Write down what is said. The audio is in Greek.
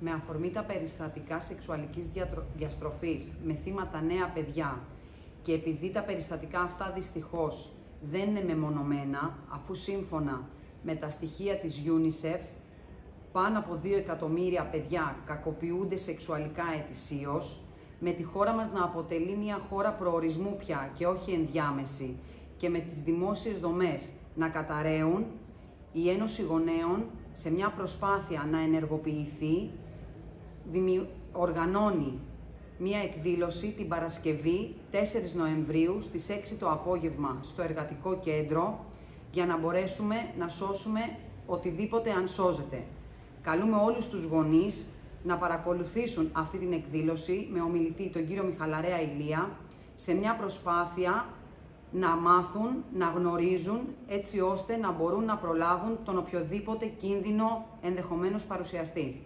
με αφορμή τα περιστατικά σεξουαλικής διατρο... διαστροφής με θύματα νέα παιδιά και επειδή τα περιστατικά αυτά δυστυχώς δεν είναι μεμονωμένα, αφού σύμφωνα με τα στοιχεία της UNICEF, πάνω από 2 εκατομμύρια παιδιά κακοποιούνται σεξουαλικά ετησίως, με τη χώρα μας να αποτελεί μια χώρα προορισμού πια και όχι ενδιάμεση και με τις δημόσιες δομές να καταραίουν, η Ένωση Γονέων σε μια προσπάθεια να ενεργοποιηθεί οργανώνει μία εκδήλωση την Παρασκευή 4 Νοεμβρίου στις 6 το απόγευμα στο Εργατικό Κέντρο για να μπορέσουμε να σώσουμε οτιδήποτε αν σώζεται. Καλούμε όλους τους γονείς να παρακολουθήσουν αυτή την εκδήλωση με ομιλητή τον κύριο Μιχαλαρέα Ηλία σε μια προσπάθεια να μάθουν, να γνωρίζουν έτσι ώστε να μπορούν να προλάβουν τον οποιοδήποτε κίνδυνο ενδεχομένως παρουσιαστεί.